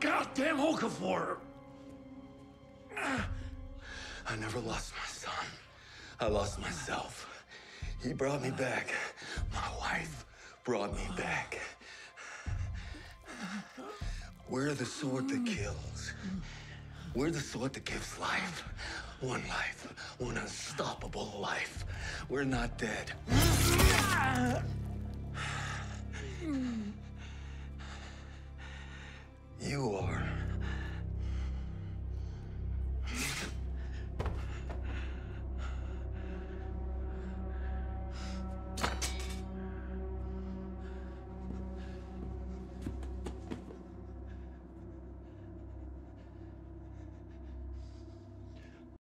goddamn Okafor! I never lost my son. I lost myself. He brought me back. My wife brought me back. We're the sword that kills. We're the sword that gives life. One life. One unstoppable life. We're not dead. You are.